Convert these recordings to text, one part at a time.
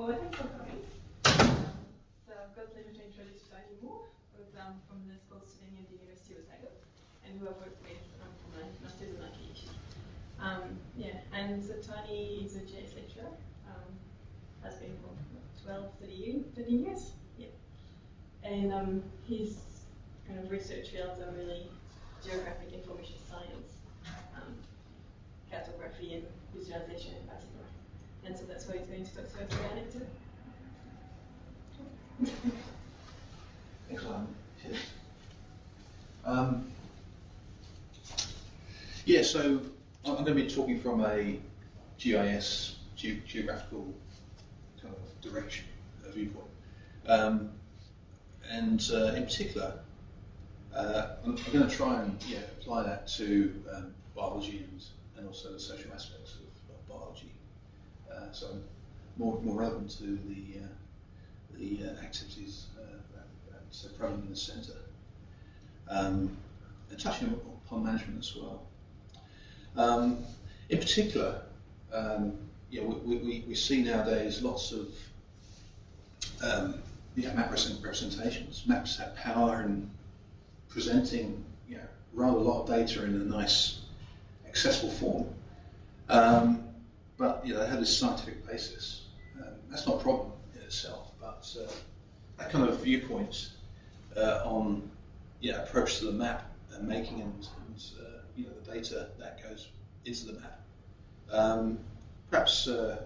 For coming. So I've got pleasure to introduce Tony Moore, who's um, from the School of Surveying at the University of Otago, and who I've worked with um, for my master's and my. Um, yeah, and so Tony is a GIS lecturer, um, has been for 12, 30, 30 years. Yeah. And um, his kind of research fields are really geographic information science, um, cartography and visualization and bicycle. And so that's why he's going to talk to us about it too. Excellent. Um, yeah, so I'm going to be talking from a GIS, ge geographical kind of direction, uh, viewpoint. Um, and uh, in particular, uh, I'm, I'm, going to try and yeah, apply that to um, biology and, and also the social aspects of. Uh, so more, more relevant to the, uh, the uh, activities that's prevalent in the centre. Um, touching upon management as well. Um, in particular, um, we, we, we, see nowadays lots of um, yeah, map representations. Maps have power in presenting you know, rather a lot of data in a nice, accessible form. Um, but you know, they have this scientific basis. Um, that's not a problem in itself, but uh, that kind of viewpoint uh, on yeah, approach to the map and making and, and uh, you know the data that goes into the map um, perhaps uh,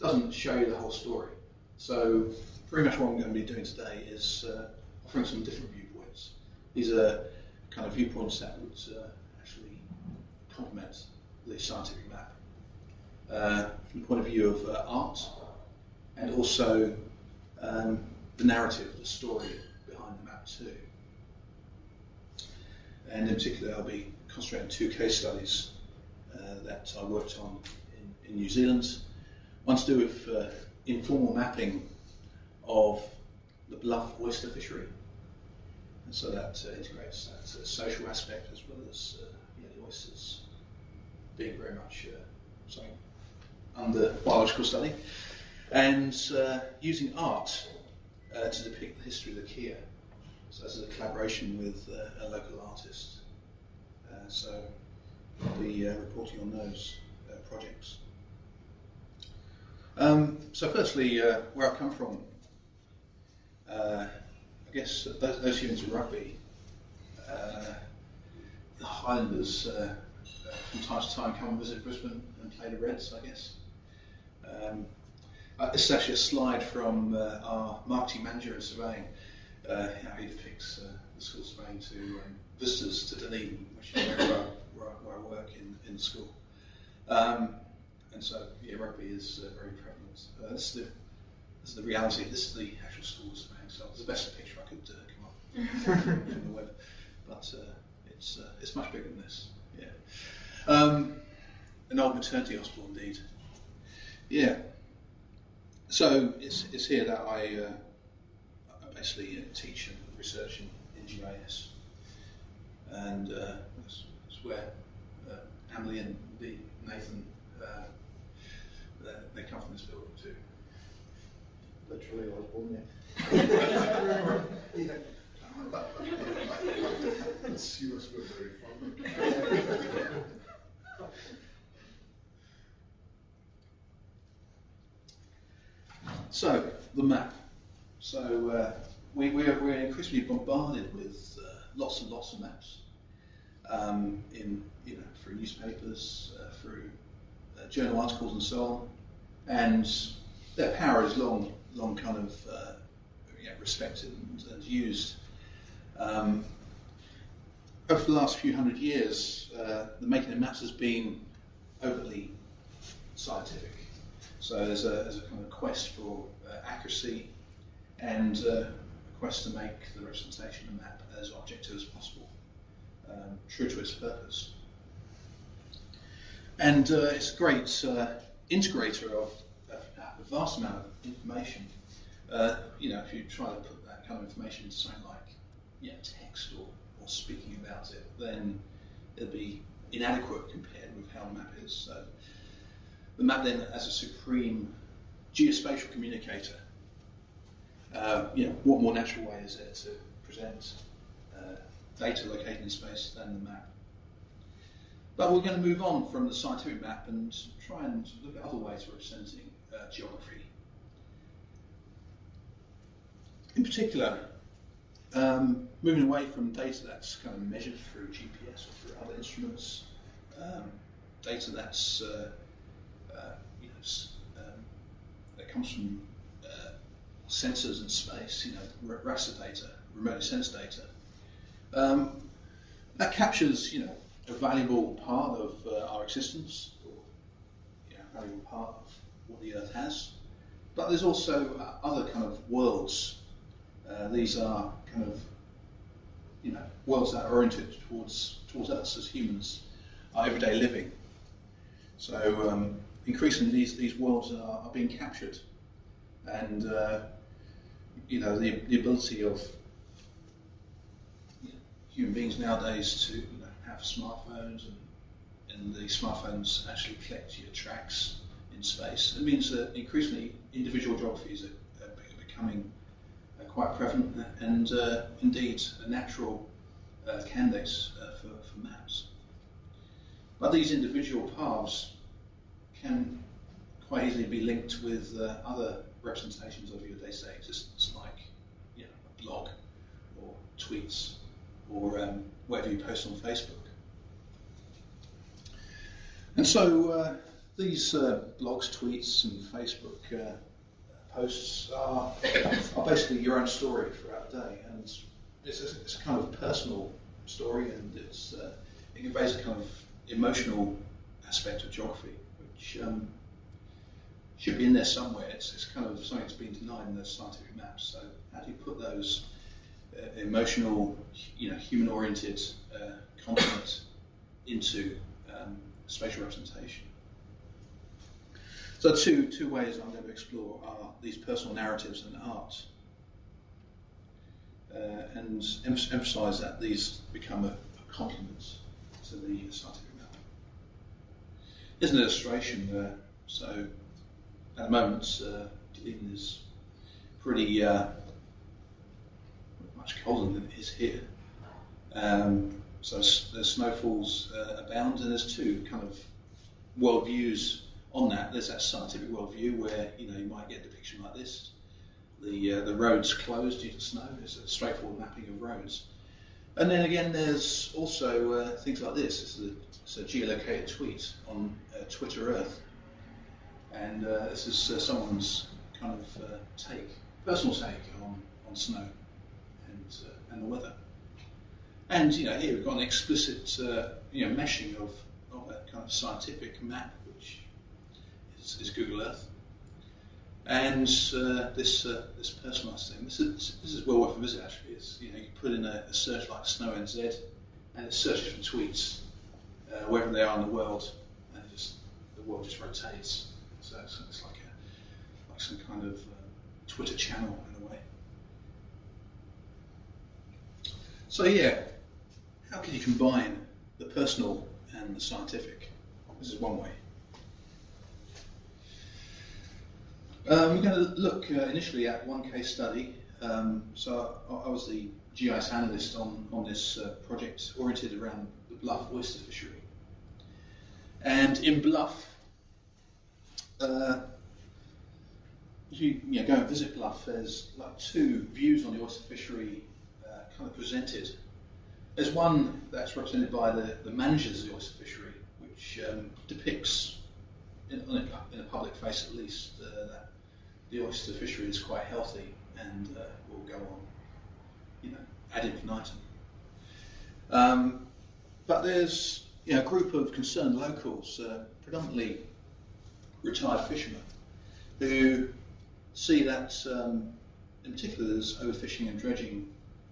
doesn't show you the whole story. So pretty much what I'm going to be doing today is uh, offering some different viewpoints. These are kind of viewpoints that would uh, actually complement the scientific map uh, from the point of view of uh, art and also um, the narrative, the story behind the map too. And in particular, I'll be concentrating on two case studies uh, that I worked on in, in, New Zealand. One to do with uh, informal mapping of the bluff oyster fishery. And so that uh, integrates that social aspect as well as yeah, the oysters being very much something under biological study, and uh, using art uh, to depict the history of the Kea. So this is a collaboration with uh, a local artist. Uh, so I'll be uh, reporting on those uh, projects. Um, so firstly, where I come from, I guess those, those into rugby, the Highlanders from time to time come and visit Brisbane and play the Reds, I guess. Um, uh, this is actually a slide from uh, our marketing manager in surveying, uh, how he depicts uh, the school of surveying to um, visitors to Dunedin, which is where, I, where, where I work in, in the school. Um, and so, yeah, rugby is uh, very prevalent. Uh, this, is the, this is the reality. This is the actual school of surveying. So it's the best picture I could come up from the web, but it's it's much bigger than this. Yeah. Um, an old maternity hospital, indeed. Yeah. So it's, it's here that I, uh, I basically uh, teach and research in, in GIS. And uh, that's, that's, where uh, Emily and Nathan, uh, they come from this building too. Literally, I was born there. she was very fun. So, the map. So, uh, we, we're, we're increasingly bombarded with uh, lots and lots of maps um, in, you know, through newspapers, uh, through uh, journal articles and so on. And their power is long, long kind of uh, yeah, respected and, and used. Um, over the last few hundred years, uh, the making of maps has been overtly scientific. So there's a, there's a kind of quest for uh, accuracy and uh, a quest to make the representation of the map as objective as possible, um, true to its purpose. And uh, it's a great integrator of, a vast amount of information. Uh, you know, if you try to put that kind of information into something like yeah, text or, or speaking about it, then it'll be inadequate compared with how a map is. So the map then as a supreme geospatial communicator. Uh, you know, what more natural way is there to present uh, data located in space than the map? But we're going to move on from the scientific map and try and look at other ways of representing uh, geography. In particular, um, moving away from data that's kind of measured through GPS or through other instruments, um, data that's uh, you know, um, that comes from uh, sensors in space, you know, raster data, remote sense data. Um, that captures, you know, a valuable part of uh, our existence, or you know, a valuable part of what the Earth has. But there's also uh, other kind of worlds. Uh, these are kind of, you know, worlds that are oriented towards towards us as humans, our everyday living. So um, increasingly, these these worlds are, are being captured, and uh, you know the the ability of you know, human beings nowadays to have smartphones and, and the smartphones actually collect your tracks in space. It means that increasingly individual geographies are, are becoming uh, quite prevalent and uh, indeed a natural uh, candidates uh, for, for maps. But these individual paths can quite easily be linked with uh, other representations of your day-to-day existence, like you know, a blog or tweets or um, whatever you post on Facebook. And so uh, these uh, blogs, tweets, and Facebook uh, posts are, are basically your own story throughout the day, and it's a, it's a kind of personal story, and uh, it conveys a kind of emotional aspect of geography, um, should be in there somewhere. It's, it's kind of something that's been denied in the scientific maps. So how do you put those uh, emotional, you know, human-oriented uh, content into um, spatial representation. So two, two ways I'm going to explore are these personal narratives and art. Uh, and em- emphasize that these become a, a complement to the scientific map. Here's an illustration. Uh, so at the moment, uh, is pretty uh, much colder than it is here. Um, so there's snowfalls uh, abound, and there's two kind of worldviews on that. There's that scientific worldview where you know you might get a depiction like this: the uh, the roads closed due to snow. It's a straightforward mapping of roads. And then again, there's also uh, things like this. It's a, it's a tweet on uh, Twitter Earth, and uh, this is uh, someone's kind of take, personal take on, on snow and and the weather. And you know, here we've got an explicit uh, you know meshing of, of a kind of scientific map, which is, is Google Earth, and uh, this uh, this personalised thing. This is this is well worth a visit actually. It's, you know, you put in a, a search like Snow NZ, and it searches for tweets uh, wherever they are in the world, and just the world just rotates. So it's, like a like some kind of uh, Twitter channel in a way. So yeah, how can you combine the personal and the scientific? This is one way. Um, we're going to look uh, initially at one case study. Um, so I, I, was the GIS analyst on, on this uh, project oriented around the Bluff oyster fishery. And in Bluff, uh, you, you know, go and visit Bluff, there's like two views on the oyster fishery uh, kind of presented there's one that's represented by the, the managers of the oyster fishery, which um, depicts, in, in, a public face at least, uh, that the oyster fishery is quite healthy and uh, will go on, you know, ad infinitum. Um, but there's you know, a group of concerned locals, uh, predominantly retired fishermen, who see that, um, in particular, there's overfishing and dredging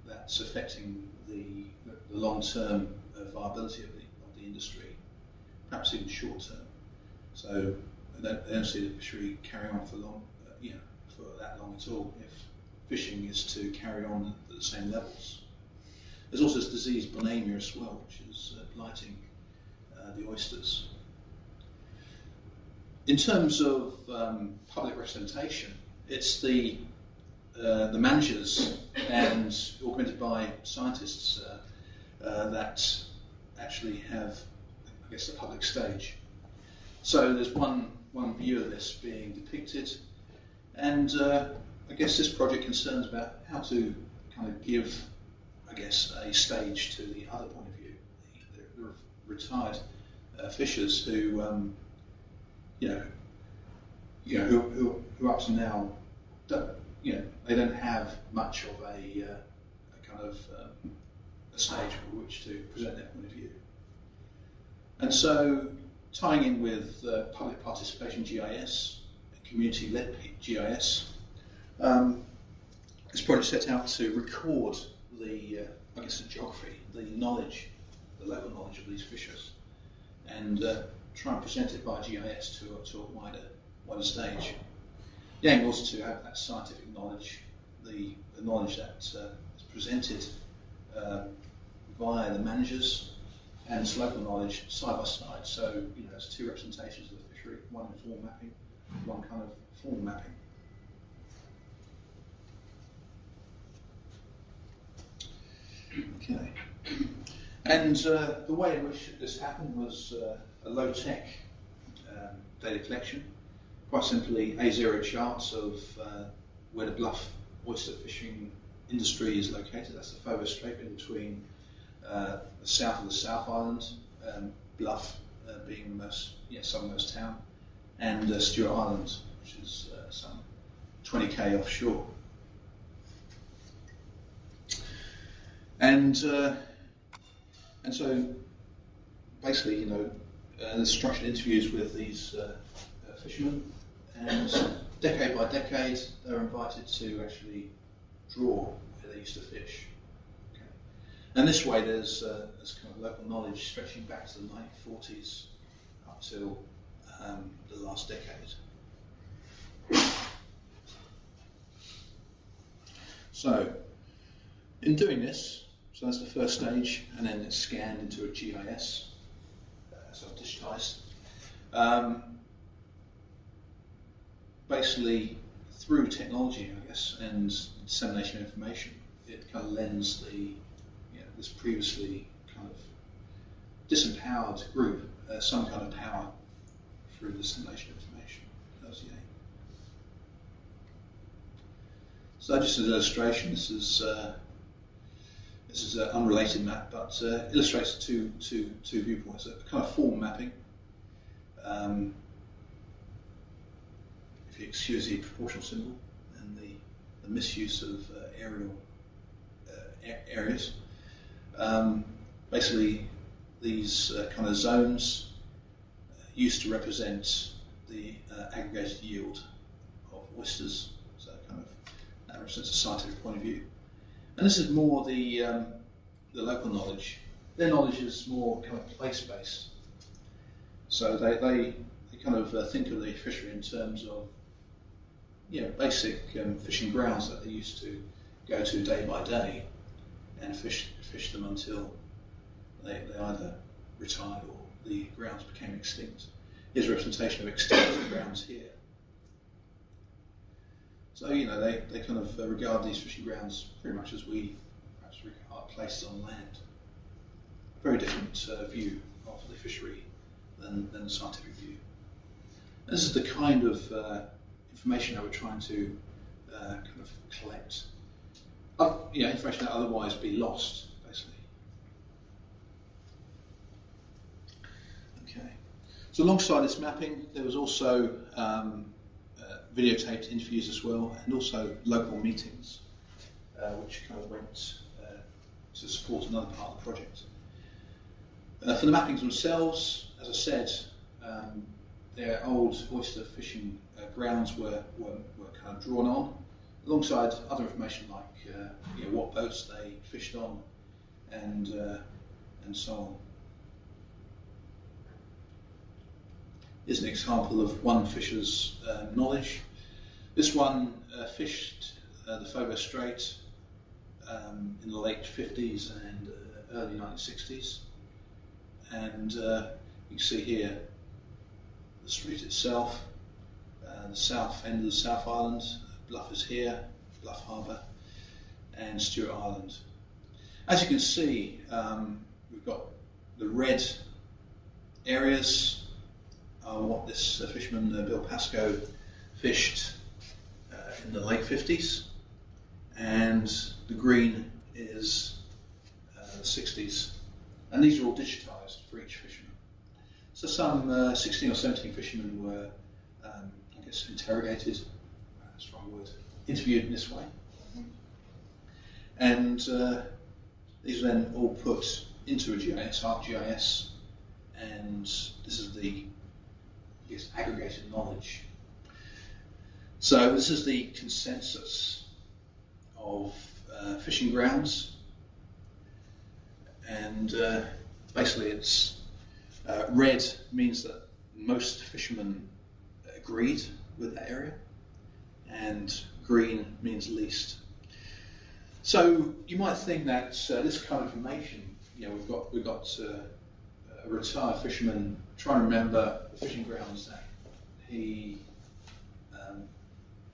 that's affecting the the long-term uh, viability of the, of the industry, perhaps even short-term. So they don't, they don't see the fishery carrying on for long, uh, you know, for that long at all if fishing is to carry on at the same levels. There's also this disease bonamia as well, which is uh, blighting uh, the oysters. in terms of um, public representation, it's the uh, the managers and augmented by scientists uh, uh, that actually have, I guess, the public stage. So there's one one view of this being depicted, and I guess this project concerns about how to kind of give, I guess, a stage to the other point of view, the, the retired uh, fishers who, um, you know, you know, who, who, who up to now, don't, you know, they don't have much of a, uh, a kind of um, a stage for which to present their point of view. And so, tying in with uh, public participation GIS, community-led GIS, um, this project set out to record the, uh, I guess, the geography, the knowledge, the local knowledge of these fishers, and uh, try and present it by GIS to, to a wider, wider stage. The aim was to have that scientific knowledge, the, the knowledge that uh, is presented um, via the managers and local knowledge side by side. So, you know, it's two representations of the fishery, one in form mapping, one kind of form mapping. Okay. And uh, the way in which this happened was uh, a low tech um, data collection. Quite simply, A0 charts of uh, where the bluff oyster fishing industry is located. That's the Foveaux Strait in between uh, the south of the South Island, um, Bluff uh, being the most yeah, southernmost town, and uh, Stewart Island, which is some 20k offshore. And and so basically, you know, uh, structured interviews with these uh, uh, fishermen, and decade by decade, they're invited to actually draw where they used to fish. Okay. And this way, there's, uh, there's kind of local knowledge stretching back to the 1940s up till um, the last decade. So, in doing this, so that's the first stage, and then it's scanned into a GIS, uh, so digitized. Um, basically, through technology, I guess, and dissemination of information, it kind of lends the you know, this previously kind of disempowered group uh, some kind of power through the dissemination of information. That was the aim. So just as an illustration, this is uh, this is an unrelated map, but uh, illustrates two, two, two viewpoints, a kind of form mapping. Um, if you excuse the proportional symbol and the, the misuse of uh, aerial uh, areas. Um, basically, these uh, kind of zones uh, used to represent the uh, aggregated yield of oysters, so kind of that represents a scientific point of view. And this is more the, um, the local knowledge. Their knowledge is more kind of place based. So they, they, they kind of uh, think of the fishery in terms of you know, basic um, fishing grounds that they used to go to day by day and fish, fish them until they, they either retired or the grounds became extinct. Here's a representation of extinct grounds here. So, you know, they, they kind of uh, regard these fishing grounds pretty much as we perhaps regard places on land. A very different uh, view of the fishery than, than the scientific view. This is the kind of uh, information that we're trying to uh, kind of collect. Uh, information that otherwise be lost, basically. Okay. So alongside this mapping, there was also um, videotaped interviews as well, and also local meetings, uh, which kind of went uh, to support another part of the project. Uh, for the mappings themselves, as I said, um, their old oyster fishing uh, grounds were, were, were, kind of drawn on, alongside other information like uh, you know, what boats they fished on and, uh, and so on. Here's an example of one fisher's uh, knowledge. This one uh, fished uh, the Foveaux Strait um, in the late 50s and uh, early 1960s. And uh, you can see here the street itself, uh, the south end of the South Island, Bluff is here, Bluff Harbour, and Stewart Island. As you can see, um, we've got the red areas are what this uh, fisherman Bill Pascoe fished in the late 50s, and the green is uh, the 60s. And these are all digitised for each fisherman. So some uh, 16 or 17 fishermen were, um, I guess, interrogated, uh, strong word, interviewed in this way. And uh, these are then all put into a GIS, ArcGIS, and this is the I guess, aggregated knowledge. So this is the consensus of uh, fishing grounds, and uh, basically it's uh, red means that most fishermen agreed with that area, and green means least. So you might think that uh, this kind of information, you know, we've got we've got uh, a retired fisherman trying to remember the fishing grounds that he,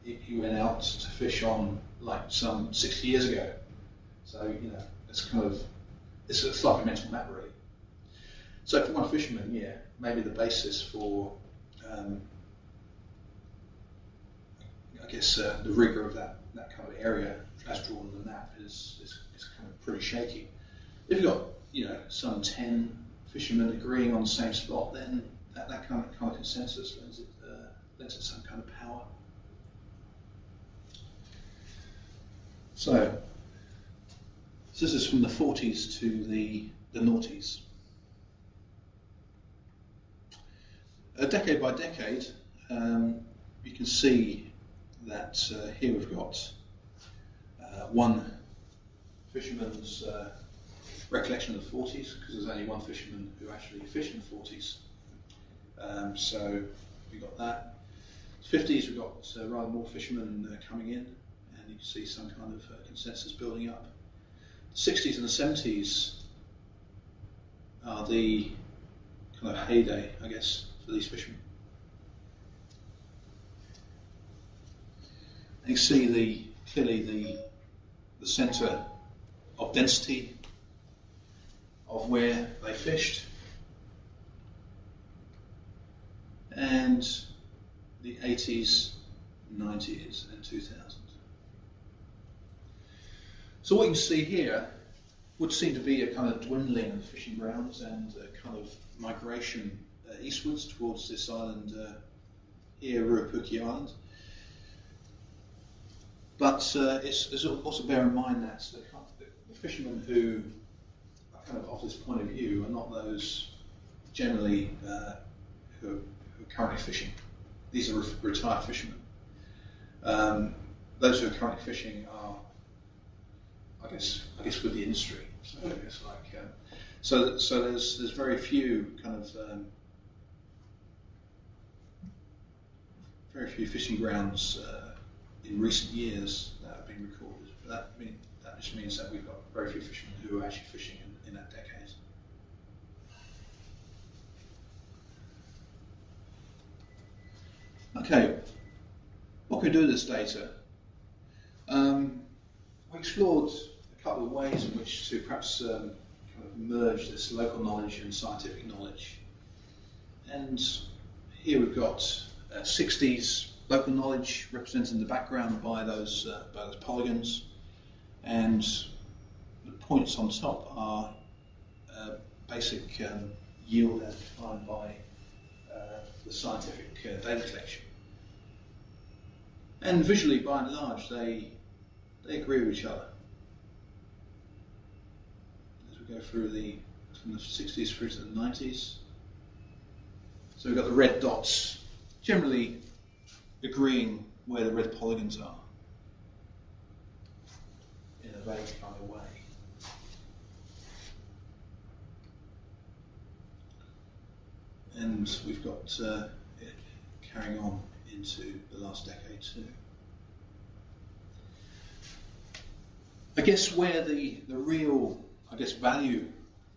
he he went out to fish on like some 60 years ago. So you know, it's kind of it's, it's like a mental map really. So for one fisherman, yeah, maybe the basis for um, I guess uh, the rigor of that, that kind of area as drawn on the map is, is, is kind of pretty shaky. If you've got, you know, some 10 fishermen agreeing on the same spot, then that, that kind, of, kind of consensus lends it, uh, lends it some kind of power. So, this is from the 40s to the, the noughties. Uh, decade by decade, um, you can see that uh, here we've got uh, one fisherman's uh, recollection of the 40s, because there's only one fisherman who actually fished in the 40s. Um, so we've got that. 50s, we've got uh, rather more fishermen uh, coming in, and you can see some kind of uh, consensus building up. The 60s and the 70s are the kind of heyday, I guess, for these fishermen. You see the clearly the the centre of density of where they fished, and the 80s, 90s, and 2000s. So what you see here would seem to be a kind of dwindling of fishing grounds and a kind of migration uh, eastwards towards this island uh, here, Ruapuke Island. But uh, it's, it's, also bear in mind that the, the, fishermen who are kind of off this point of view are not those generally uh, who, are, who, are, currently fishing. These are retired fishermen. Um, those who are currently fishing are, I guess, I guess with the industry. So like, um, so, so there's there's very few kind of um, very few fishing grounds uh, in recent years that have been recorded. That mean, that just means that we've got very few fishermen who are actually fishing in, in that decade. Okay, what can we do with this data? Um, we explored couple of ways in which to perhaps um, kind of merge this local knowledge and scientific knowledge. And here we've got uh, 60s local knowledge represented in the background by those, uh, by those polygons, and the points on top are uh, basic um, yield as defined by uh, the scientific uh, data collection. And visually, by and large, they they agree with each other. As we go through the from the 60s through to the 90s. So we've got the red dots, generally agreeing where the red polygons are in a vague kind of way. And we've got uh, it carrying on into the last decade too. I guess where the, the real, I guess, value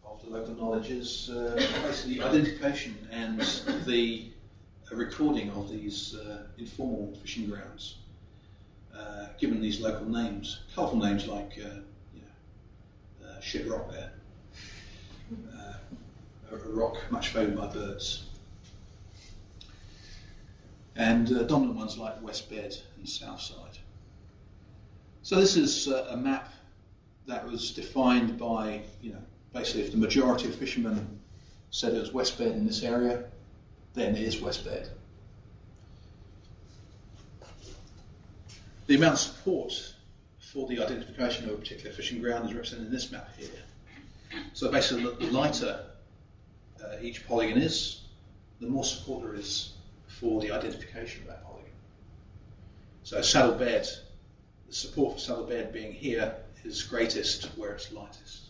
of the local knowledge is uh, basically identification and the recording of these uh, informal fishing grounds, uh, given these local names, colourful names like uh, you know, uh, Shit Rock there, uh, a, a rock much favoured by birds, and uh, dominant ones like West Bed and South Side. So this is uh, a map that was defined by, you know, basically if the majority of fishermen said it was West Bed in this area, then it is West Bed. The amount of support for the identification of a particular fishing ground is represented in this map here. So basically, the lighter uh, each polygon is, the more support there is for the identification of that polygon. So saddle bed, the support for saddle bed being here is greatest where it's lightest.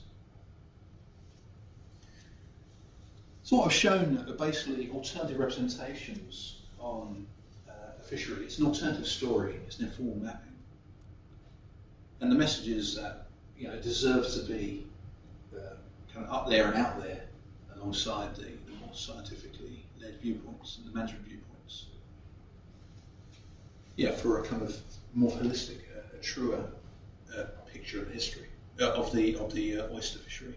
So what I've shown are basically alternative representations on uh, a fishery. It's an alternative story. It's an informal mapping. And the message is that you know, it deserves to be uh, kind of up there and out there alongside the, the more scientifically led viewpoints and the management viewpoints. Yeah, for a kind of more holistic, uh, a truer picture of history uh, of the of the uh, oyster fishery.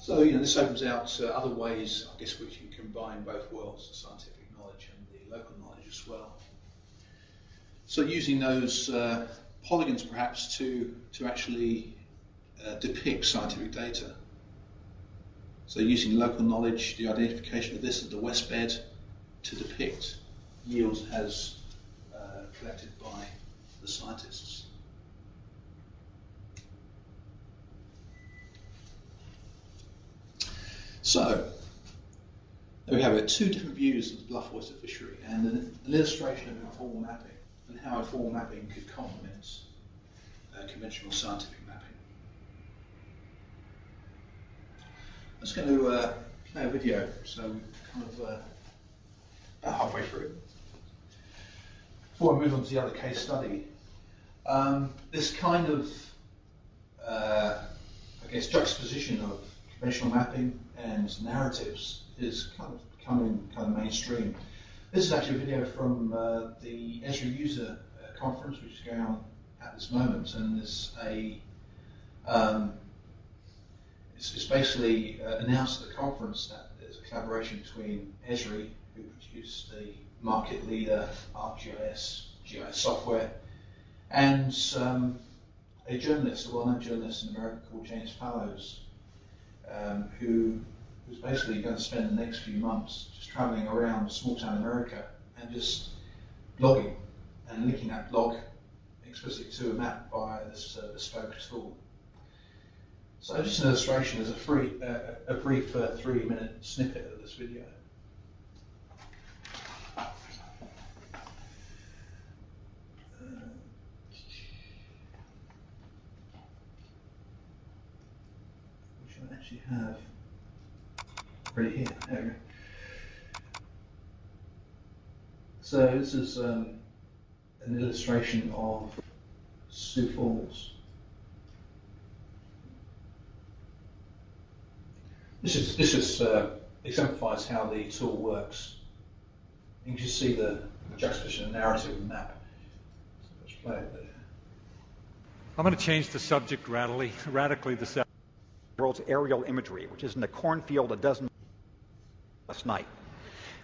So you know, this opens out uh, other ways, I guess, which you combine both worlds, the scientific knowledge and the local knowledge as well. So using those uh, polygons perhaps to to actually uh, depict scientific data. So using local knowledge, the identification of this as the west bed to depict yields as collected by the scientists. So, there we have it, two different views of the bluff oyster fishery and an, an illustration of informal mapping and how informal mapping could complement uh, conventional scientific mapping. I'm just going to uh, play a video, so kind of uh, about halfway through. Before I move on to the other case study, um, this kind of, uh, I guess, juxtaposition of conventional mapping and narratives is kind of becoming kind of mainstream. This is actually a video from uh, the Esri user uh, conference, which is going on at this moment, and there's a um, it's, it's basically uh, announced at the conference that there's a collaboration between Esri, who produced the market leader ArcGIS GIS software, and um, a journalist, a well-known journalist in America called James Fallows, um, who was basically going to spend the next few months just traveling around small-town America and just blogging and linking that blog explicitly to a map via this uh, bespoke tool. So just an illustration is a free, uh, a brief uh, three-minute snippet of this video. Which I actually have right here. There we go. So this is um, an illustration of Sioux Falls. This is this just uh, exemplifies how the tool works. You can just see the juxtaposition narrative of the map. So let's play it there. I'm going to change the subject radically, radically this afternoon. World's aerial imagery, which is in the cornfield a dozen last night.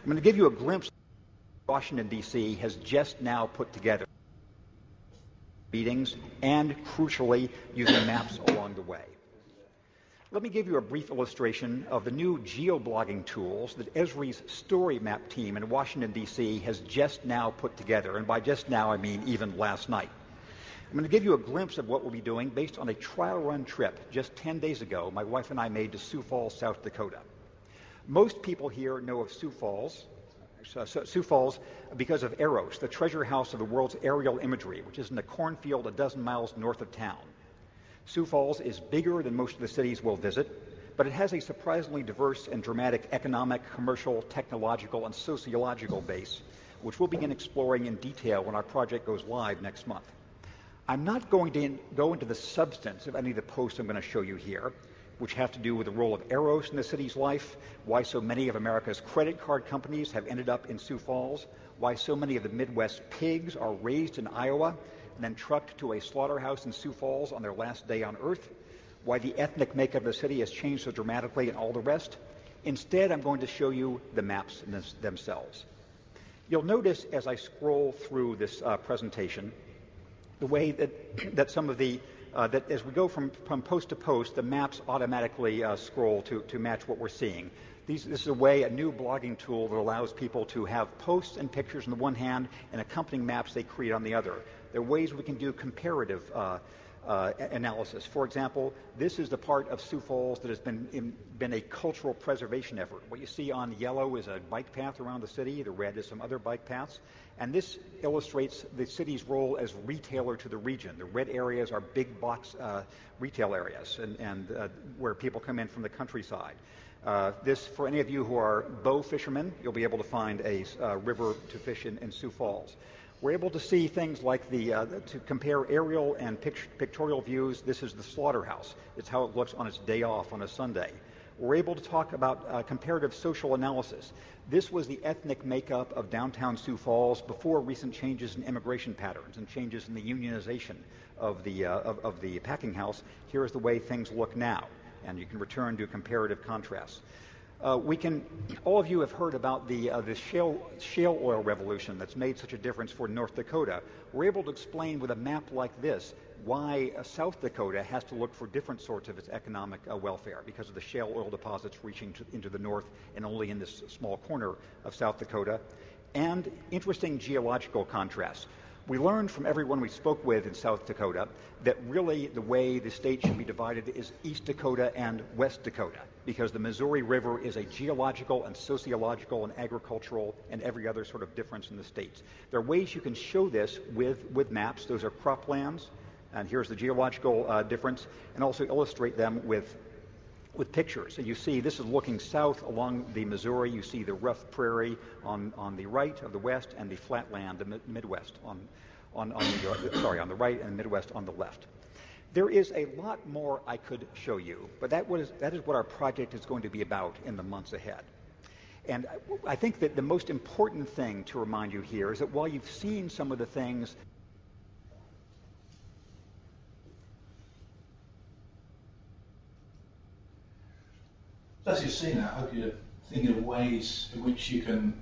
I'm going to give you a glimpse. Washington D.C. has just now put together meetings and, crucially, using maps along the way. Let me give you a brief illustration of the new geoblogging tools that Esri's story map team in Washington, D.C. has just now put together. And by just now, I mean even last night. I'm going to give you a glimpse of what we'll be doing based on a trial run trip just 10 days ago my wife and I made to Sioux Falls, South Dakota. Most people here know of Sioux Falls, uh, Sioux Falls because of EROS, the treasure house of the world's aerial imagery, which is in a cornfield a dozen miles north of town. Sioux Falls is bigger than most of the cities we'll visit, but it has a surprisingly diverse and dramatic economic, commercial, technological, and sociological base, which we'll begin exploring in detail when our project goes live next month. I'm not going to in, go into the substance of any of the posts I'm going to show you here, which have to do with the role of Eros in the city's life, why so many of America's credit card companies have ended up in Sioux Falls, why so many of the Midwest pigs are raised in Iowa and then trucked to a slaughterhouse in Sioux Falls on their last day on Earth, why the ethnic makeup of the city has changed so dramatically, and all the rest. Instead, I'm going to show you the maps themselves. You'll notice as I scroll through this uh, presentation the way that, that some of the uh, that as we go from, from post to post, the maps automatically uh, scroll to, to match what we're seeing. These, this is a way, a new blogging tool that allows people to have posts and pictures on the one hand and accompanying maps they create on the other. There are ways we can do comparative uh, uh, analysis. For example, this is the part of Sioux Falls that has been, in, been a cultural preservation effort. What you see on yellow is a bike path around the city, the red is some other bike paths. And this illustrates the city's role as retailer to the region. The red areas are big box uh, retail areas and, and uh, where people come in from the countryside. Uh, this, for any of you who are bow fishermen, you'll be able to find a uh, river to fish in, in Sioux Falls. We're able to see things like the, uh, to compare aerial and pictorial views. This is the slaughterhouse. It's how it looks on its day off on a Sunday. We're able to talk about uh, comparative social analysis. This was the ethnic makeup of downtown Sioux Falls before recent changes in immigration patterns and changes in the unionization of the, uh, of, of the packing house. Here is the way things look now, and you can return to comparative contrasts. Uh, we can, all of you have heard about the, uh, the shale, shale oil revolution that's made such a difference for North Dakota. We're able to explain with a map like this why uh, South Dakota has to look for different sorts of its economic uh, welfare because of the shale oil deposits reaching to, into the north and only in this small corner of South Dakota. And interesting geological contrasts. We learned from everyone we spoke with in South Dakota that really the way the state should be divided is East Dakota and West Dakota, because the Missouri River is a geological and sociological and agricultural and every other sort of difference in the states. There are ways you can show this with, with maps. Those are croplands, and here's the geological uh, difference, and also illustrate them with with pictures. And you see, this is looking south along the Missouri. You see the rough prairie on, on the right of the west and the flat land, the Midwest, on, on, on the, uh, sorry, on the right and the Midwest on the left. There is a lot more I could show you, but that, was, that is what our project is going to be about in the months ahead. And I think that the most important thing to remind you here is that while you've seen some of the things as you've seen that, I hope you're thinking of ways in which you can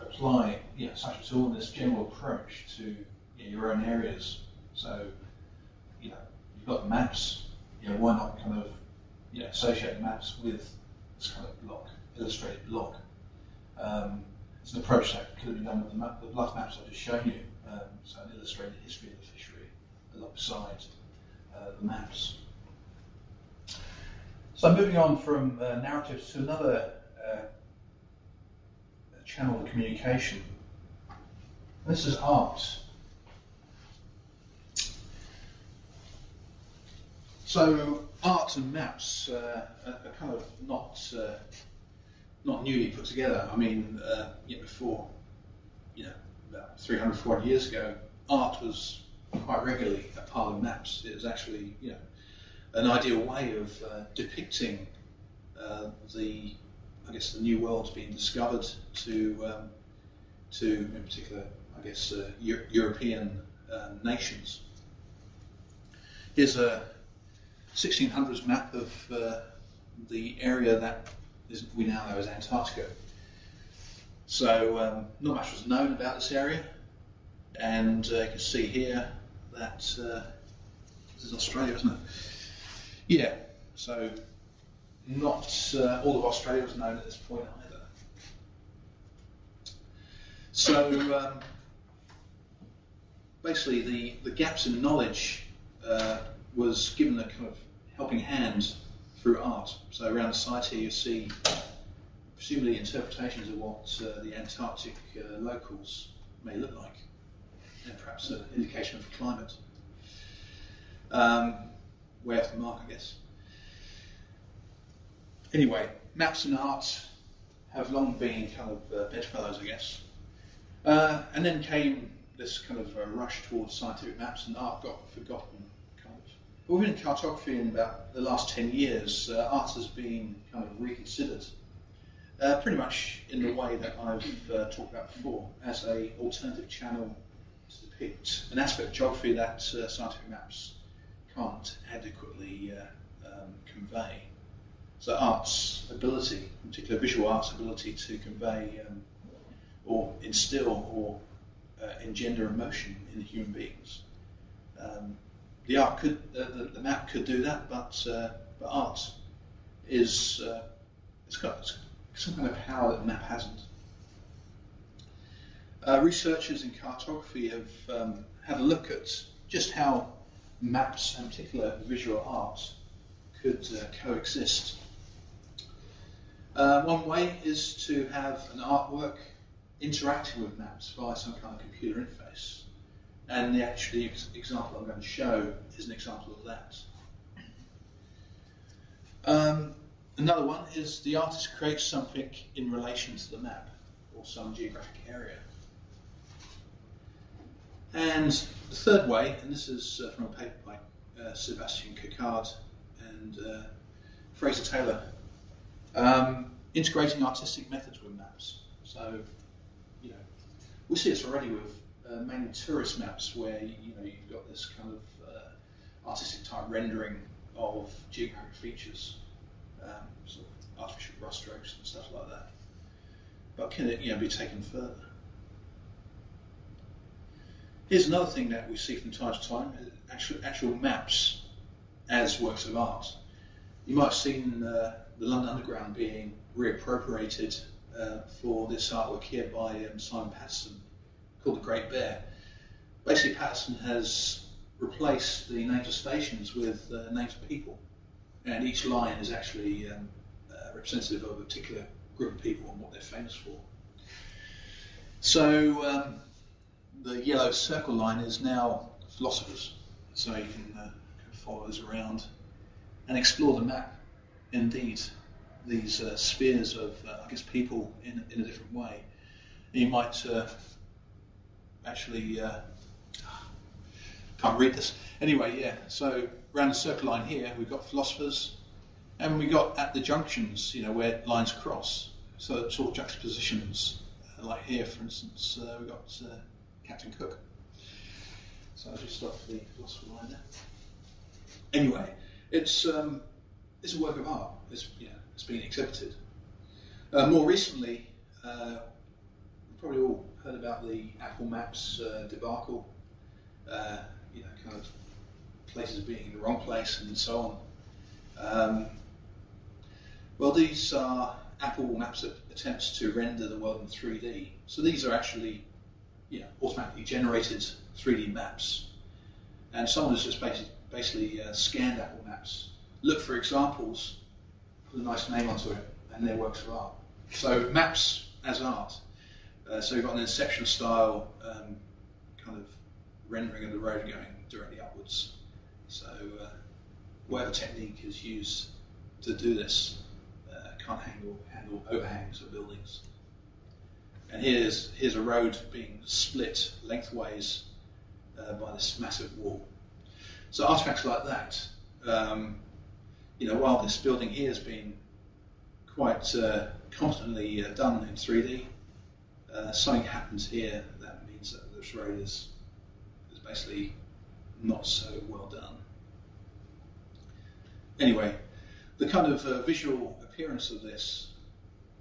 apply you know, such a tool and this general approach to you know, your own areas. So, you know, you've got maps, you know, why not kind of you know, associate maps with this kind of block, illustrated block. Um, it's an approach that could have been done with the, map, the bluff maps I've just shown you. Um, so an illustrated history of the fishery alongside uh, the maps. So I'm moving on from uh, narratives to another uh, channel of communication. This is art. So art and maps uh, are, kind of not uh, not newly put together. I mean, uh, you know, before, you know, about 300, 400 years ago, art was quite regularly a part of maps. It was actually, you know, an ideal way of uh, depicting uh, the, I guess, the new world being discovered to, um, to in particular, I guess, uh, Euro- European uh, nations. Here's a 1600s map of uh, the area that is, we now know as Antarctica. So um, not much was known about this area, and uh, you can see here that this is Australia, isn't it? Yeah, so not uh, all of Australia was known at this point either. So um, basically, the, the gaps in knowledge uh, was given a kind of helping hand through art. So around the site here, you see presumably interpretations of what uh, the Antarctic uh, locals may look like, and perhaps an indication of climate. Um, way off the mark, I guess. Anyway, maps and art have long been kind of uh, bedfellows, I guess. Uh, and then came this kind of uh, rush towards scientific maps, and art got forgotten of within cartography in about the last 10 years, uh, art has been kind of reconsidered, uh, pretty much in the way that I've uh, talked about before, as a alternative channel to depict an aspect of geography that scientific maps can't adequately uh, um, convey. So art's ability, in particular visual art's ability to convey um, or instill or uh, engender emotion in human beings. Um, the art could, the, the, map could do that, but, uh, but art is uh, it's got some kind of power that the map hasn't. Uh, researchers in cartography have um, had a look at just how maps, in particular visual art, could uh, coexist. Uh, one way is to have an artwork interacting with maps via some kind of computer interface. And the actually ex- example I'm going to show is an example of that. Um, another one is the artist creates something in relation to the map or some geographic area. And the third way, and this is uh, from a paper by uh, Sebastian Caquard and uh, Fraser Taylor, um, integrating artistic methods with maps. So, you know, we see this already with uh, mainly tourist maps where you know you've got this kind of uh, artistic type rendering of geographic features, um, sort of artificial brushstrokes and stuff like that. But can it you know be taken further? Here's another thing that we see from time to time: actual actual maps as works of art. You might have seen uh, the London Underground being reappropriated uh, for this artwork here by um, Simon Patterson called The Great Bear. Basically, Patterson has replaced the names of stations with uh, names of people, and each line is actually um, uh, representative of a particular group of people and what they're famous for. So um, the yellow circle line is now philosophers, so you can uh, follow those around and explore the map. Indeed, these uh, spheres of, uh, I guess, people in, in a different way. You might uh, actually uh, can't read this. Anyway, yeah. So around the circle line here, we've got philosophers, and we got at the junctions, you know, where lines cross. So sort of juxtapositions, uh, like here, for instance, we've got Captain Cook. So I'll just stop the philosopher line there. Anyway, it's um, it's a work of art. It's you know, it's been exhibited. Uh, more recently, uh, probably all heard about the Apple Maps uh, debacle. Uh, you know, kind of places being in the wrong place and so on. Um, well, these are Apple Maps attempts to render the world in 3D. So these are actually, you know, automatically generated 3D maps, and someone has just basically, basically uh, scanned Apple Maps, look for examples, put a nice name onto it, and their works of art. So maps as art. Uh, so we've got an Inception style um, kind of rendering of the road going directly upwards. So uh, whatever technique is used to do this uh, can't handle, handle overhangs of buildings. And here's, here's a road being split lengthways uh, by this massive wall. So artifacts like that, um, you know, while this building here has been quite uh, constantly uh, done in 3D, uh, something happens here that means that this road is, is basically not so well done. Anyway, the kind of uh, visual appearance of this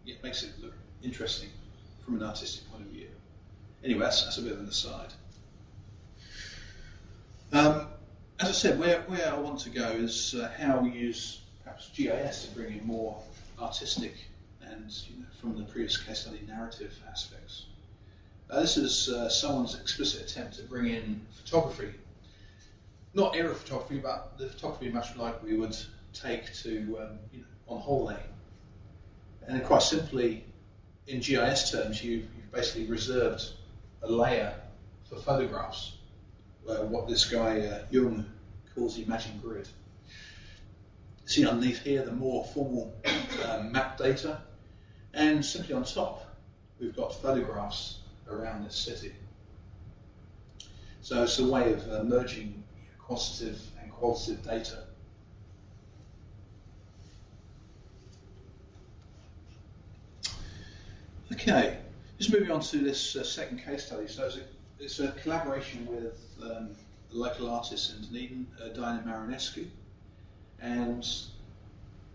it makes it look interesting from an artistic point of view. Anyway, that's, that's a bit of an aside. Um, as I said, where, where I want to go is uh, how we use perhaps GIS to bring in more artistic and you know, from the previous case study narrative aspects. Uh, this is uh, someone's explicit attempt to bring in photography. Not aerial photography, but the photography much like we would take to um, you know, on holiday. And quite simply, in GIS terms, you've, basically reserved a layer for photographs, what this guy uh, Jung calls the imagined grid. See underneath here the more formal um, map data, and simply on top, we've got photographs around this city. So it's a way of uh, merging quantitative and qualitative data. Okay, just moving on to this uh, second case study. So it's a, it's a collaboration with um, a local artist in Dunedin, uh, Diana Marinescu, and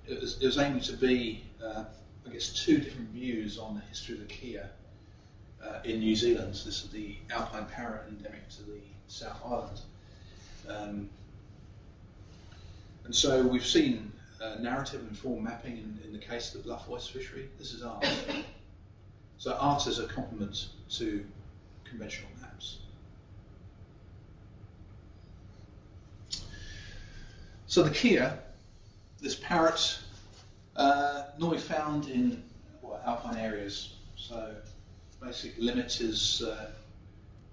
it was, it was aiming to be, uh, I guess, two different views on the history of the kea uh, in New Zealand. This is the alpine parrot endemic to the South Island. Um, and so we've seen uh, narrative and form mapping in, in, the case of the bluff oyster fishery. This is art. So art is a complement to conventional maps. So the kea, this parrot, uh, normally found in alpine areas. So basic limit is uh,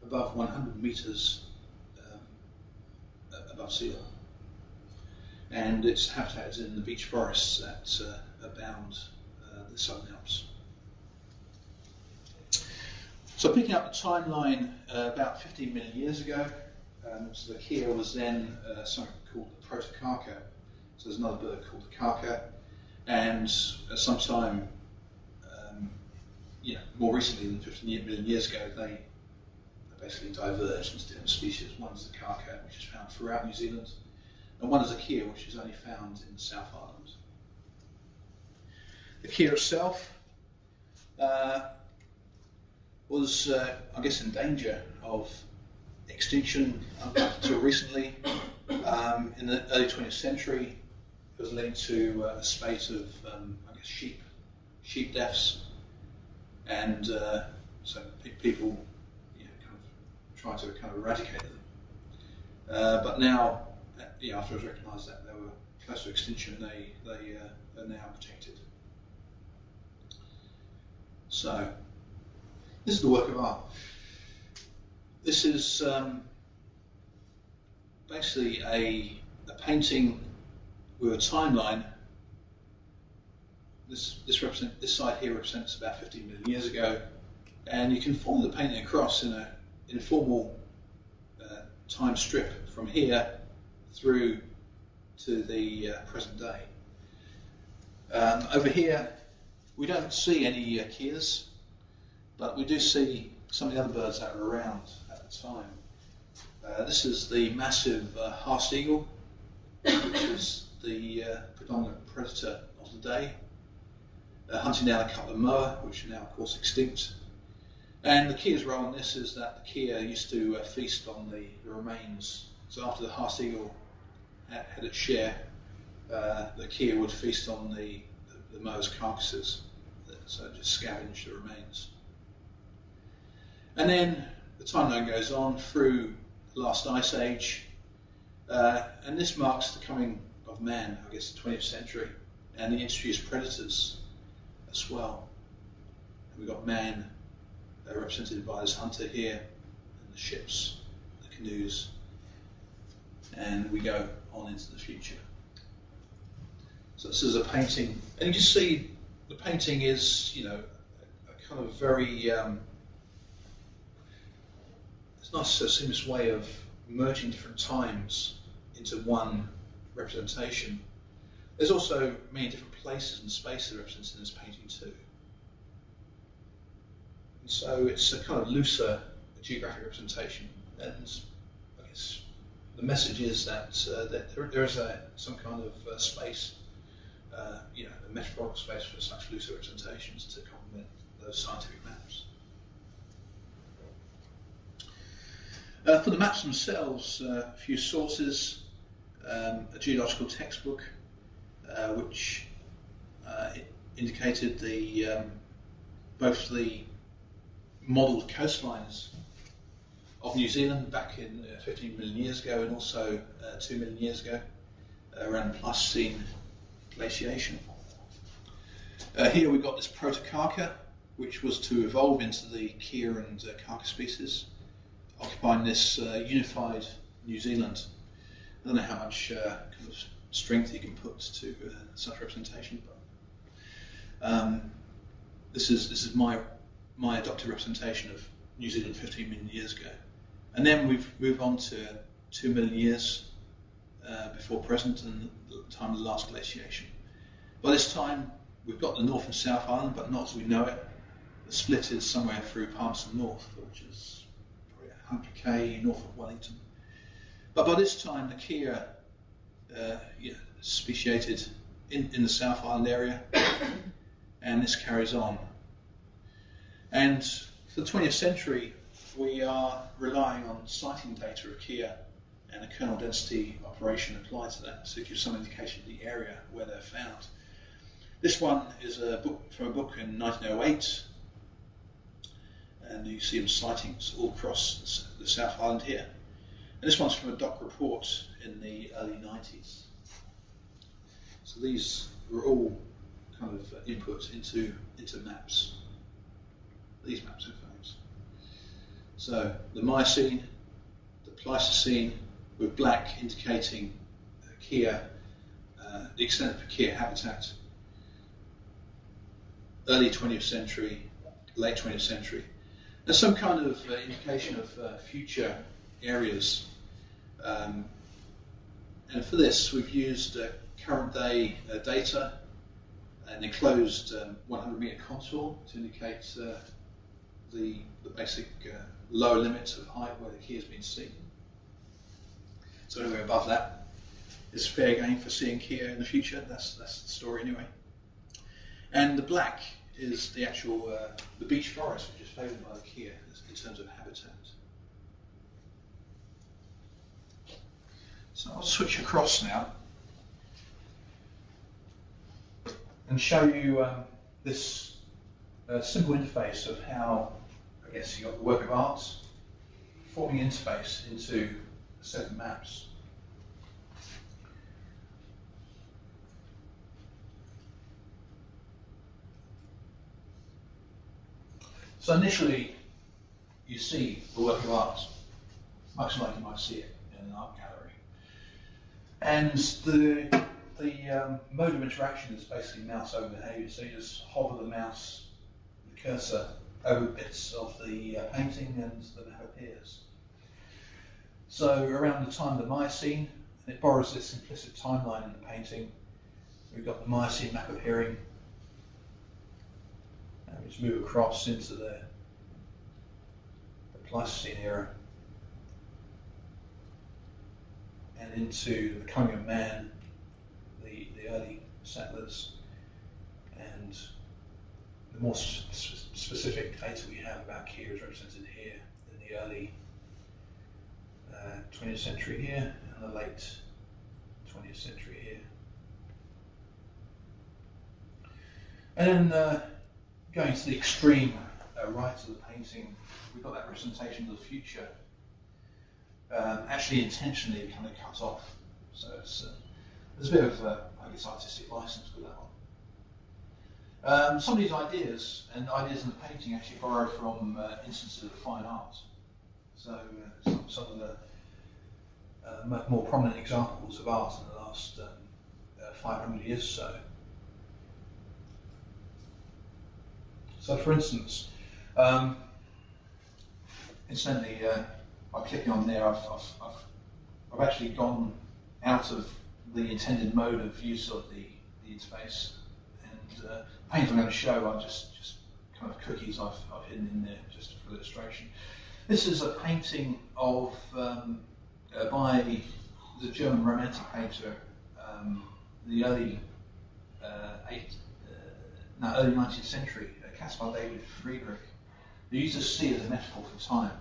above 100 meters um, above sea level. And its habitat is in the beech forests that uh, abound uh, the Southern Alps. So picking up the timeline uh, about 15 million years ago, um, so was then uh, something called the protocarca. So there's another bird called the kaka, and uh, sometime, um, you know, more recently than 15 million years ago, they basically diverged into different species. One is the kaka, which is found throughout New Zealand, and one is the kea, which is only found in the South Island. The kea itself uh, was, uh, I guess, in danger of extinction until recently. Um, in the early 20th century, it was linked to uh, a spate of, um, I guess, sheep sheep deaths, and uh, so pe- people you know, kind of tried to kind of eradicate them. Uh, but now, uh, yeah, after it was recognised that they were close to extinction, they they are now protected. So this is the work of art. This is um, basically a, a, painting with a timeline. This this represent this side here represents about 15 million years ago, and you can follow the painting across in a informal uh, time strip from here through to the uh, present day. Um, over here, we don't see any uh. But we do see some of the other birds that were around at the time. Uh, this is the massive uh, Haast eagle, which is the uh, predominant predator of the day, hunting down a couple of moa, which are now, of course, extinct. And the kea's role in this is that the kea used to uh, feast on the, the, remains. So after the Haast eagle had, had its share, uh, the kea would feast on the, the, the moa's carcasses, so just scavenge the remains. And then the timeline goes on through the last ice age, uh, and this marks the coming of man, I guess, the 20th century, and the introduced predators as well. And we've got man uh, represented by this hunter here, and the ships, the canoes, and we go on into the future. So this is a painting, and you see the painting is, you know, a, kind of very um, it's not a seamless way of merging different times into one representation. There's also many different places and spaces represented in this painting too. And so it's a kind of looser geographic representation. And I guess the message is that, uh, that there, there is a, some kind of uh, space, uh, you know, a metaphorical space for such looser representations to complement those scientific maps. Uh, for the maps themselves, uh, a few sources, um, a geological textbook, uh, which uh, indicated the um, both the modelled coastlines of New Zealand back in uh, 15 million years ago and also uh, 2 million years ago around Pleistocene glaciation. here we've got this protocarca, which was to evolve into the kea and kaka species occupying this uh, unified New Zealand. I don't know how much uh, kind of strength you can put to uh, such representation, but um, this is this is my my adopted representation of New Zealand 15 million years ago. And then we've moved on to two million years uh, before present and the time of the last glaciation. By this time, we've got the North and South Island, but not as we know it. The split is somewhere through Palmerston North, which is probably 100k north of Wellington. But by this time, the Kea uh, yeah, speciated in, in the South Island area, and this carries on. And for the 20th century, we are relying on sighting data of Kea and a kernel density operation applied to that, so it gives some indication of the area where they're found. This one is a book from a book in 1908, and you see them sightings all across the South Island here. And this one's from a DOC report in the early 90s. So these were all kind of input into into maps. These maps, in fact. So the Miocene, the Pleistocene, with black indicating Kea, uh, the extent of Kea habitat, early 20th century, late 20th century. There's some kind of uh, indication of uh, future areas. Um, and for this, we've used uh, current day uh, data, an enclosed um, 100 meter contour to indicate uh, the, the basic lower limits of height where the Kea has been seen. So anywhere above that is fair game for seeing Kea in the future. That's that's the story anyway. And the black is the actual uh, the beech forest, by the in terms of habitat. So I'll switch across now and show you um, this uh, simple interface of how, I guess, you've got the work of art forming interface into a set of maps. So initially, you see the work of art, much like you might see it in an art gallery. And the, the um, mode of interaction is basically mouse over behavior. So you just hover the mouse, the cursor, over bits of the uh, painting and the map appears. So around the time of the Miocene, and it borrows this implicit timeline in the painting, we've got the Miocene map appearing. And we just move across into the, the Pleistocene era and into the coming of man, the, the early settlers, and the more sp- specific data we have about Kea is represented here in the early uh, 20th century here and the late 20th century here. And then uh, going to the extreme uh, right of the painting, we've got that representation of the future, um, actually intentionally kind of cut off. So it's, uh, there's a bit of, uh, I guess, artistic license with that one. Um, some of these ideas and ideas in the painting actually borrow from uh, instances of fine art. So uh, some, some of the uh, more prominent examples of art in the last um, uh, 500 years or so. So, for instance, um, incidentally, uh, by clicking on there, I've, I've, I've, I've, actually gone out of the intended mode of use of the, the interface. And uh, paint I'm going to show are just, just kind of cookies I've, I've hidden in there just for illustration. This is a painting of um, uh, by the German Romantic painter, um, the early uh, eight, uh, no, early 19th century, uh, Caspar David Friedrich. They used the sea as a metaphor for time.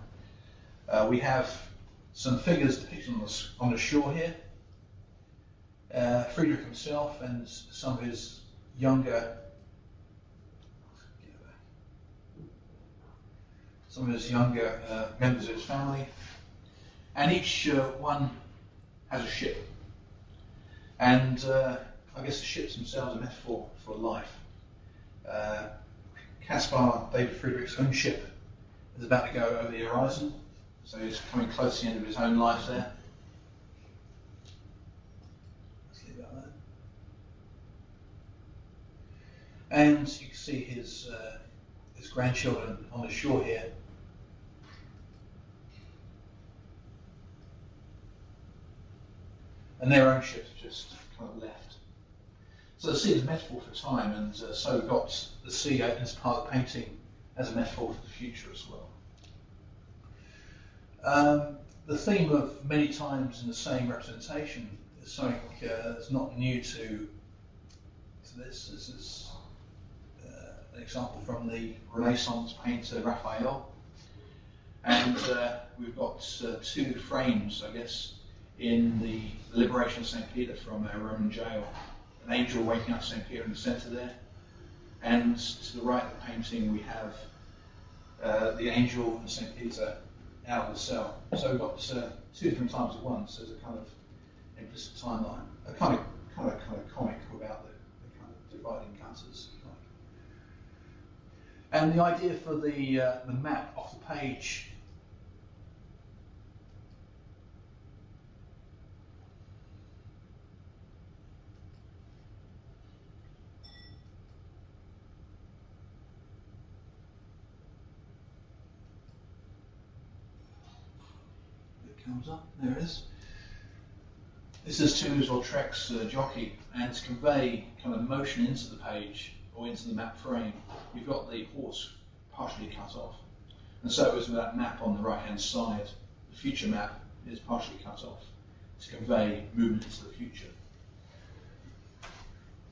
Uh, we have some figures depicted on the, on the shore here. Uh, Friedrich himself and some of his younger some of his younger uh, members of his family and each uh, one has a ship. And uh, I guess the ships themselves are a metaphor for life. Caspar David Friedrich's own ship is about to go over the horizon, so he's coming close to the end of his own life there. And you can see his uh, his grandchildren on the shore here and their ownership just kind of left. So the sea is a metaphor for time, and uh, so we've got the sea as part of the painting as a metaphor for the future as well. Um, the theme of many times in the same representation is something uh, that's not new to, to this. This is uh, an example from the Renaissance painter Raphael. And uh, we've got uh, two frames, I guess, in the liberation of St. Peter from a Roman jail. An angel waking up St. Peter in the centre there. And to the right of the painting, we have uh, the angel and St. Peter out of the cell. So we've got uh, two different times at once as a kind of implicit timeline, a kind of kind of kind of comic about the, the kind of dividing gutters. And the idea for the uh, the map off the page. It comes up, there it is. This is Toulouse-Lautrec's uh, jockey, and to convey kind of motion into the page or into the map frame, you've got the horse partially cut off. And so it was with that map on the right hand side, the future map is partially cut off to convey movement into the future.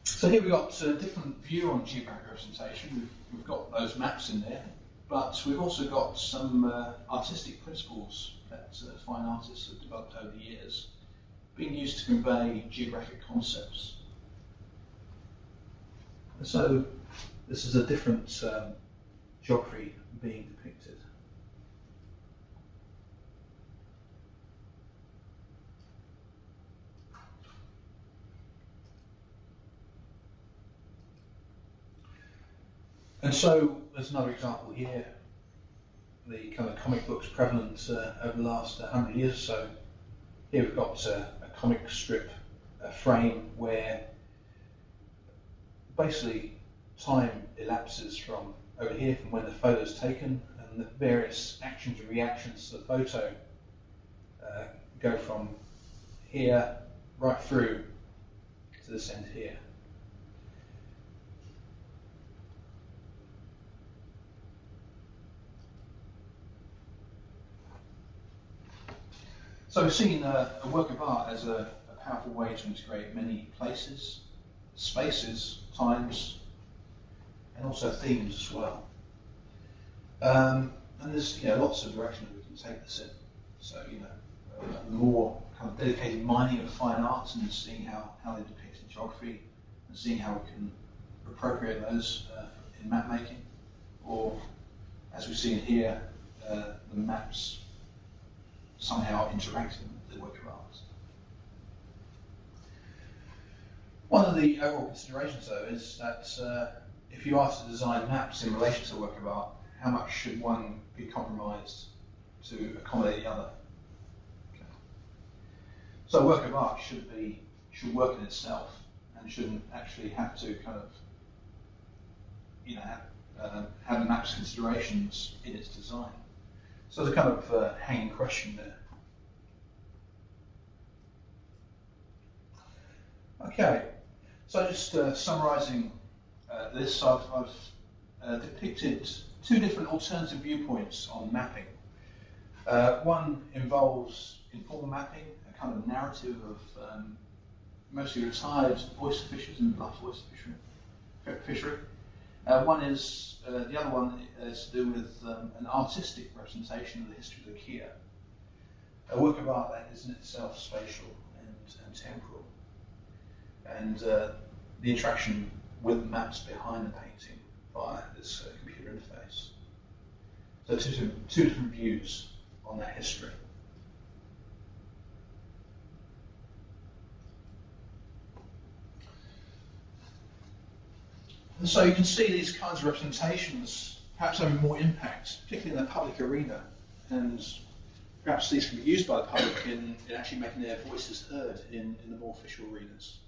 So here we've got a different view on geographic representation. We've, we've got those maps in there, but we've also got some uh, artistic principles that uh, fine artists have developed over the years being used to convey geographic concepts. So this is a different um, geography being depicted. And so there's another example here. The kind of comic books prevalent uh, over the last 100 years or so. Here we've got uh, a comic strip a frame where basically time elapses from over here from when the photo is taken and the various actions and reactions to the photo uh, go from here right through to this end here. So we've seen uh, a work of art as a, a, powerful way to integrate many places, spaces, times, and also themes as well. Um, and there's you know, lots of directions we can take this in. So you know, uh, more kind of dedicated mining of fine arts and seeing how, how they depict in geography and seeing how we can appropriate those uh, in map making, or as we've seen here, uh, the maps somehow interacting with the work of art. One of the overall considerations, though, is that uh, if you are to design maps in relation to a work of art, how much should one be compromised to accommodate the other? Okay. So a work of art should be should work in itself and shouldn't actually have to kind of you know have, uh, have map's considerations in its design. So there's a kind of uh, hanging question there. Okay, so just uh, summarising uh, this, I've, I've uh, depicted two different alternative viewpoints on mapping. Uh, one involves informal mapping, a kind of narrative of um, mostly retired oyster fishers the Bluff oyster fishery. fishery. Uh, one is, uh, the other one is to do with um, an artistic representation of the history of the Kea. A work of art that is in itself spatial and, and temporal. And uh, the interaction with the maps behind the painting via this uh, computer interface. So two, two different views on that history. And so you can see these kinds of representations perhaps having more impact, particularly in the public arena. And perhaps these can be used by the public in, in actually making their voices heard in, in the more official arenas.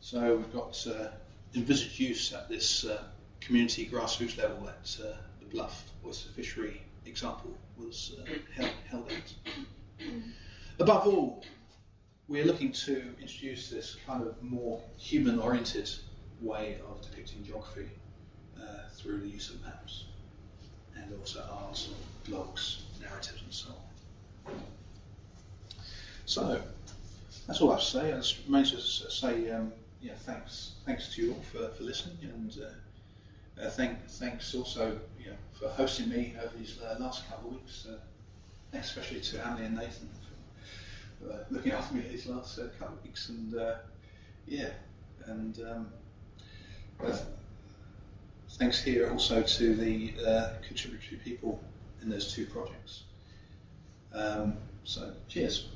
So we've got uh, envisaged use at this uh, community grassroots level that uh, the Bluff oyster fishery example was uh, held, held at. above all, we're looking to introduce this kind of more human-oriented way of depicting geography uh, through the use of maps and also art, blogs, narratives, and so on. So that's all I have to say. I just remains to say, um, yeah, thanks, thanks to you all for, for listening, and uh, uh, thank, thanks also know, for hosting me over these uh, last couple of weeks. Uh, especially to Emily and Nathan uh, looking after me these last uh, couple of weeks, and yeah, and um, thanks here also to the contributory people in those two projects. Um, so, cheers.